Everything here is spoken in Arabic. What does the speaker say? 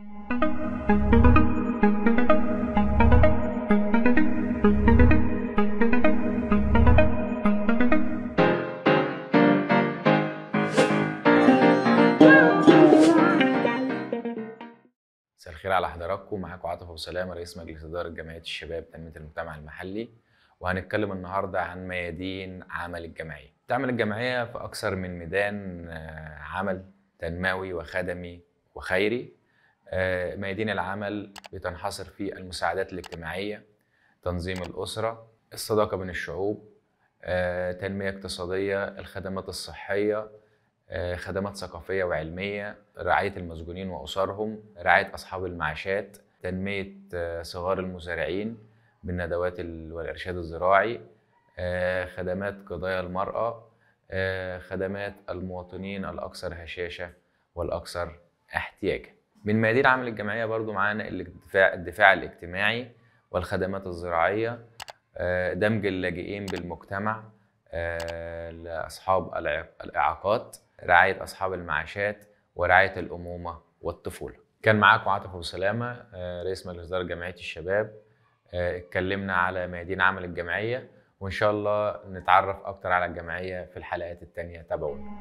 مساء الخير على حضراتكم معاكم عاطف أبو سلامة رئيس مجلس إدارة جمعية الشباب تنمية المجتمع المحلي وهنتكلم النهارده عن ميادين عمل الجمعية. تعمل الجمعية في أكثر من ميدان آه، عمل تنموي وخدمي وخيري. آه، ميادين العمل بتنحصر في المساعدات الاجتماعية، تنظيم الأسرة، الصداقة بين الشعوب، آه، تنمية اقتصادية، الخدمات الصحية، آه، خدمات ثقافية وعلمية رعاية المسجونين وأسرهم رعاية أصحاب المعاشات تنمية صغار المزارعين بالندوات ال- والإرشاد الزراعي خدمات قضايا المرأة خدمات المواطنين الأكثر هشاشة والأكثر احتياجا. من ميادين عمل الجمعية برضو معانا الدفاع, الدفاع الاجتماعي والخدمات الزراعية آه، دمج اللاجئين بالمجتمع آه، لأصحاب الإع- الإعاقات رعاية أصحاب المعاشات ورعاية الأمومة والطفولة. كان معاكم عاطف أبو سلامة آه، رئيس مجلس إدارة جمعية الشباب اتكلمنا على ميادين عمل الجمعية وإن شاء الله نتعرف أكتر على الجمعية في الحلقات التانية. تابعونا.